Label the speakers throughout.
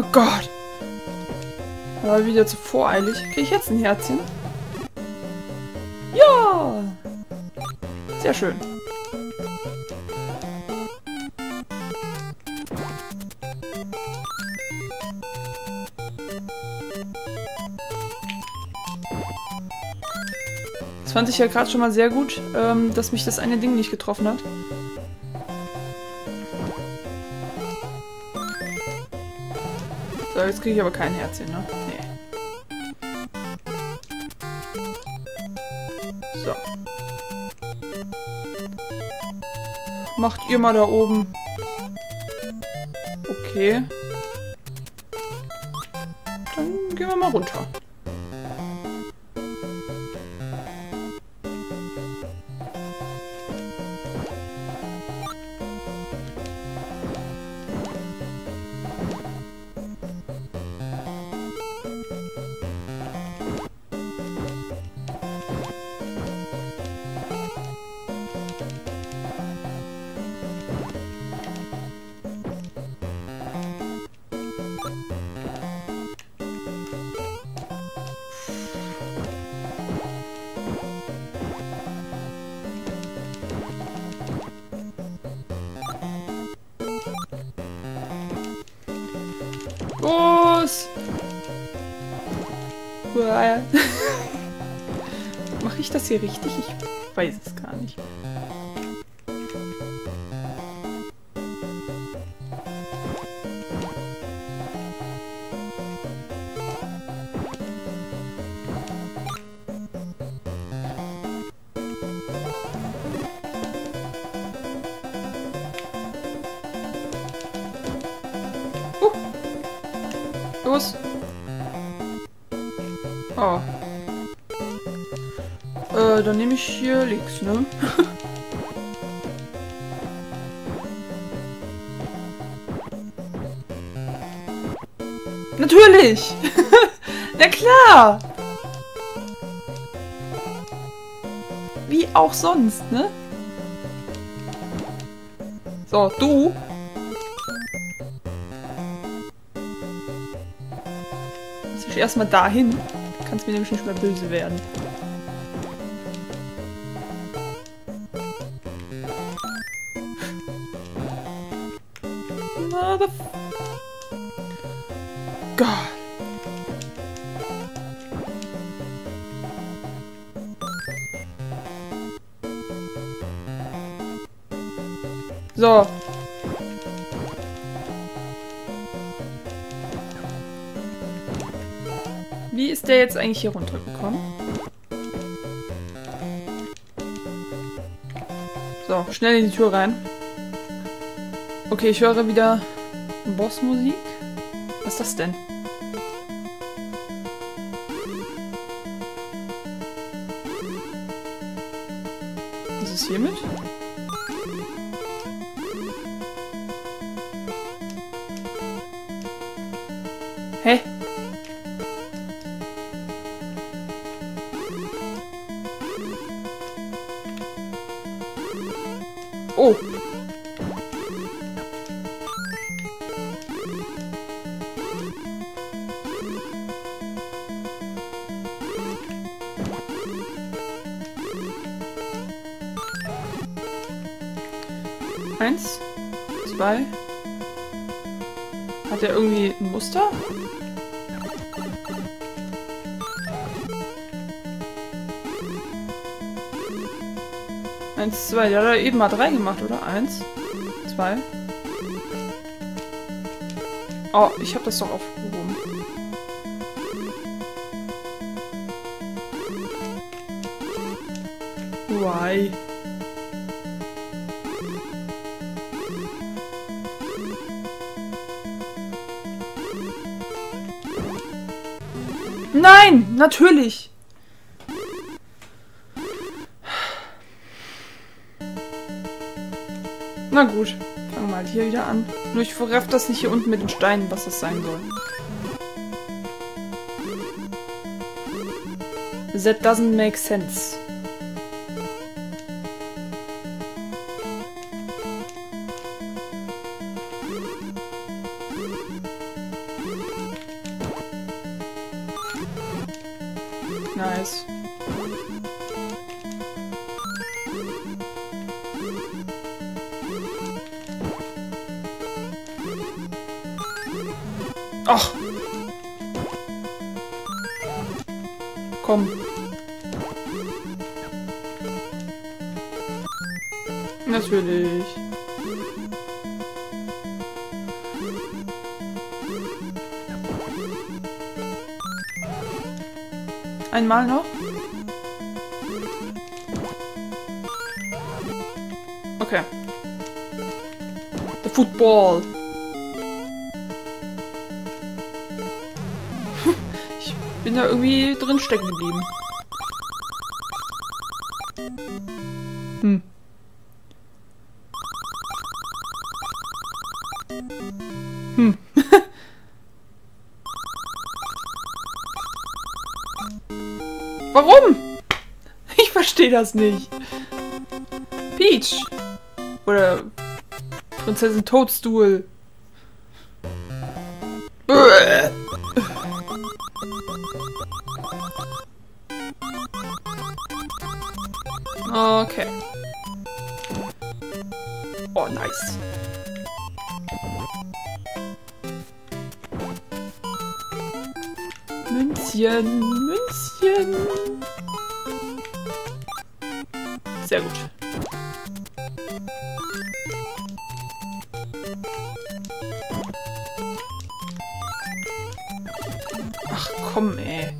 Speaker 1: Oh Gott. War wieder zu voreilig. Kriege ich jetzt ein Herzchen? Ja! Sehr schön. Das fand ich ja gerade schon mal sehr gut, ähm, dass mich das eine Ding nicht getroffen hat. Jetzt kriege ich aber kein Herzchen, ne? Nee. So. Macht ihr mal da oben. Okay. Dann gehen wir mal runter. Los! Mache ich das hier richtig? Ich weiß es gar nicht. Los. Oh. Äh, dann nehme ich hier links, ne? Natürlich! Na klar! Wie auch sonst, ne? So, du. Erstmal dahin. Kannst mir nämlich nicht mehr böse werden. Mother... God. So. Der jetzt eigentlich hier runtergekommen? So, schnell in die Tür rein. Okay, ich höre wieder Bossmusik. Was ist das denn? Zwei. Hat er irgendwie ein Muster? Eins, zwei. Der hat er eben mal drei gemacht, oder? Eins, zwei. Oh, ich habe das doch aufgehoben. Why? Nein, natürlich. Na gut, fangen wir mal hier wieder an. Nur ich verreff das nicht hier unten mit den Steinen, was das sein soll. That doesn't make sense. Nice. Ach. Komm. Natürlich. Einmal noch. Okay. The Football. ich bin da irgendwie drin stecken geblieben. Hm. Hm. Warum? Ich verstehe das nicht. Peach. Oder Prinzessin Toadstool. Okay. Oh, nice. Münzchen, Münzchen. Sehr gut. Ach komm, ey.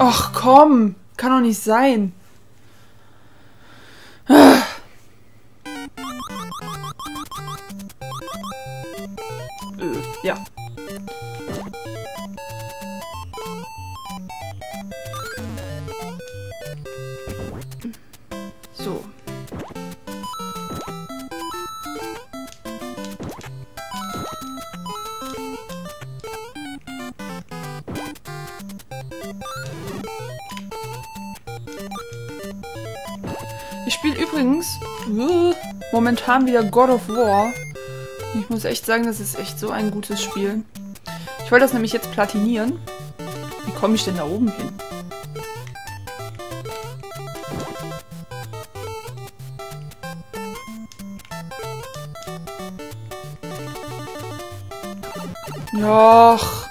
Speaker 1: Ach komm, kann doch nicht sein. Momentan wieder God of War. Ich muss echt sagen, das ist echt so ein gutes Spiel. Ich wollte das nämlich jetzt platinieren. Wie komme ich denn da oben hin? Joch.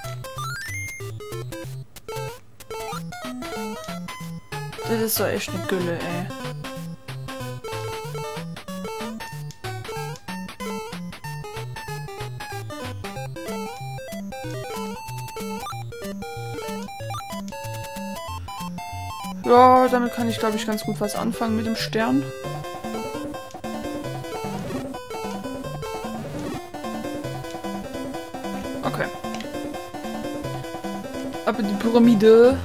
Speaker 1: Das ist doch echt eine Gülle, ey. Ja, damit kann ich, glaube ich, ganz gut was anfangen mit dem Stern. Okay. Ab in die Pyramide.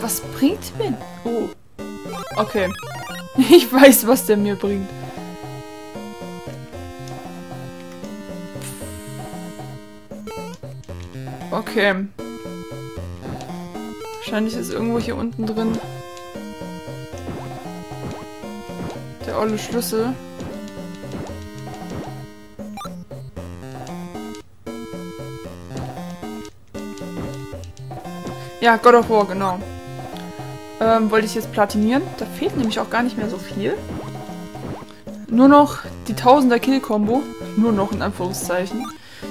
Speaker 1: Was bringt mir? Oh. Okay. Ich weiß, was der mir bringt. Okay. Wahrscheinlich ist irgendwo hier unten drin der olle Schlüssel. Ja, God of War, genau. Ähm, wollte ich jetzt platinieren. Da fehlt nämlich auch gar nicht mehr so viel. Nur noch die Tausender Kill-Kombo. Nur noch in Anführungszeichen.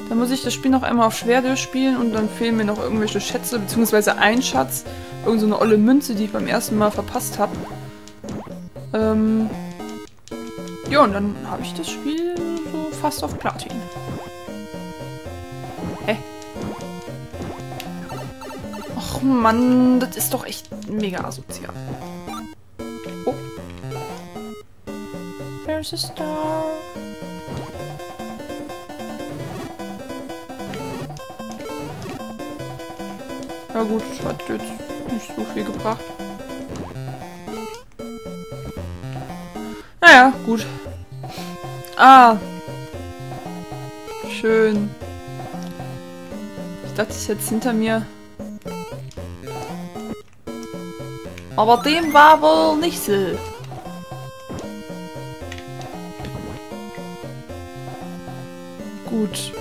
Speaker 1: Dann muss ich das Spiel noch einmal auf schwer durchspielen und dann fehlen mir noch irgendwelche Schätze, beziehungsweise ein Schatz. Irgend so eine olle Münze, die ich beim ersten Mal verpasst habe. Ähm ja, und dann habe ich das Spiel so fast auf Platin. Och Mann, das ist doch echt mega asozial. Oh. There's a star. Ja gut, das hat jetzt nicht so viel gebracht. Naja, gut. Ah. Schön. Ich dachte, es ist jetzt hinter mir. Aber dem war wohl nicht so. Gut.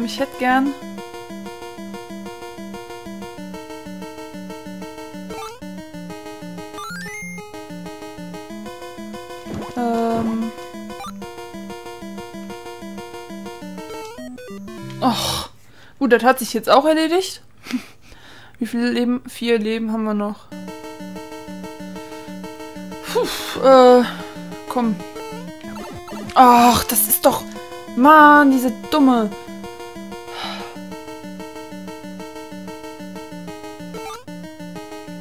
Speaker 1: Ähm, ich hätte gern... Ähm... Och. Gut, das hat sich jetzt auch erledigt. Wie viele Leben? Vier Leben haben wir noch. Puh, äh, komm. Ach, das ist doch... Mann, diese dumme...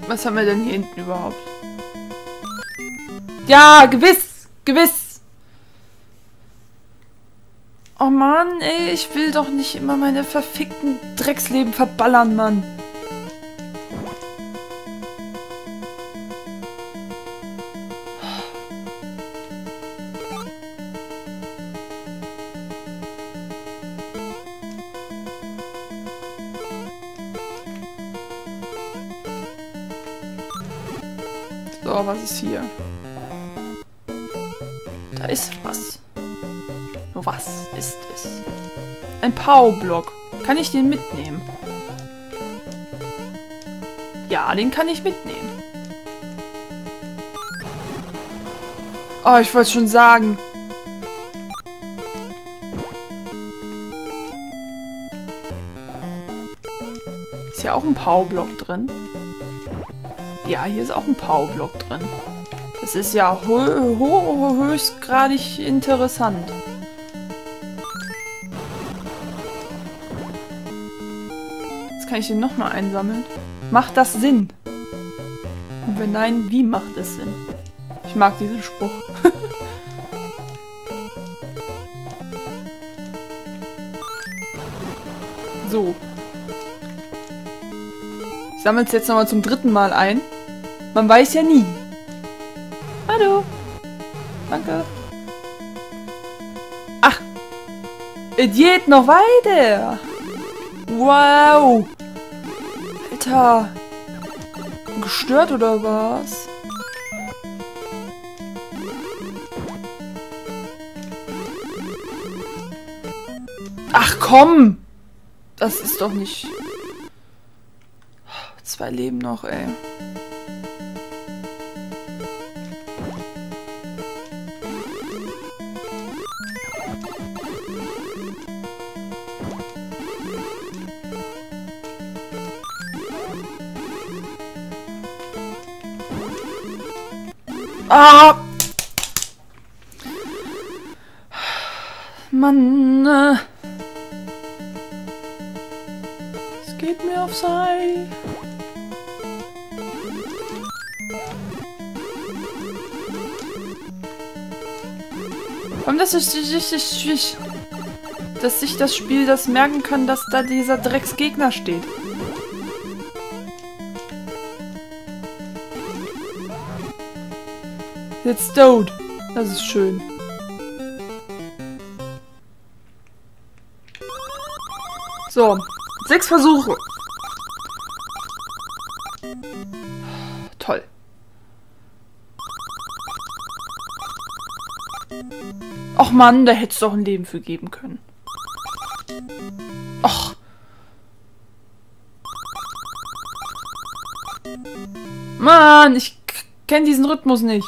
Speaker 1: Was haben wir denn hier hinten überhaupt? Ja, gewiss! Gewiss! Oh Mann, ey, ich will doch nicht immer meine verfickten Drecksleben verballern, Mann. Ist hier? Da ist was. Nur was ist es? Ein Powerblock. Kann ich den mitnehmen? Ja, den kann ich mitnehmen. Oh, ich wollte schon sagen. Ist ja auch ein Powerblock drin. Ja, hier ist auch ein Powerblock drin. Das ist ja ho ho höchstgradig interessant. Jetzt kann ich den nochmal einsammeln. Macht das Sinn? Und wenn nein, wie macht es Sinn? Ich mag diesen Spruch. so. Ich sammle es jetzt nochmal zum dritten Mal ein. Man weiß ja nie. Hallo. Danke. Ach. Es geht noch weiter. Wow. Alter. Gestört oder was? Ach komm. Das ist doch nicht... Zwei Leben noch, ey. Ah! Mann. Äh. Es geht mir aufs Ei. Warum das ist, dass sich das Spiel das merken kann, dass da dieser Drecksgegner steht. Jetzt Toad. Das ist schön. So, sechs Versuche. Toll. Och Mann, da hättest du doch ein Leben für geben können. Och. Mann, ich kenne diesen Rhythmus nicht.